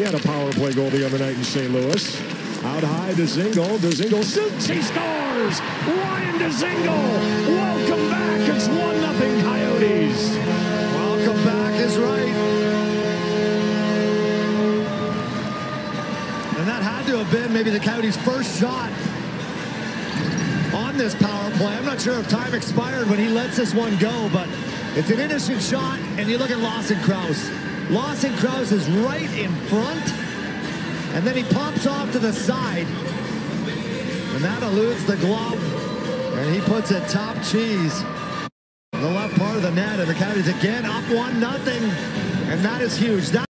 He had a power play goal the other night in St. Louis. Out high to Dzingel. Dzingel shoots. He scores. Ryan Dzingel. Welcome back. It's 1-0 Coyotes. Welcome back is right. And that had to have been maybe the Coyotes' first shot on this power play. I'm not sure if time expired when he lets this one go, but it's an innocent shot, and you look at Lawson Crouse. Lawson Crouse is right in front, and then he pops off to the side, and that eludes the glove, and he puts it top cheese. The left part of the net, and the Coyotes again up one nothing, and that is huge. That